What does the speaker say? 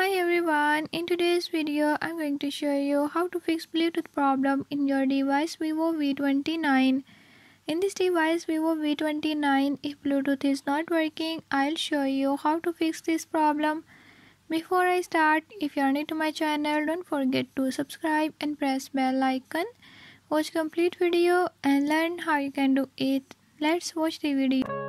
Hi everyone, in today's video I'm going to show you how to fix Bluetooth problem in your device Vivo V29. In this device Vivo V29, if Bluetooth is not working, I'll show you how to fix this problem. Before I start, if you are new to my channel, don't forget to subscribe and press bell icon. Watch complete video and learn how you can do it. Let's watch the video.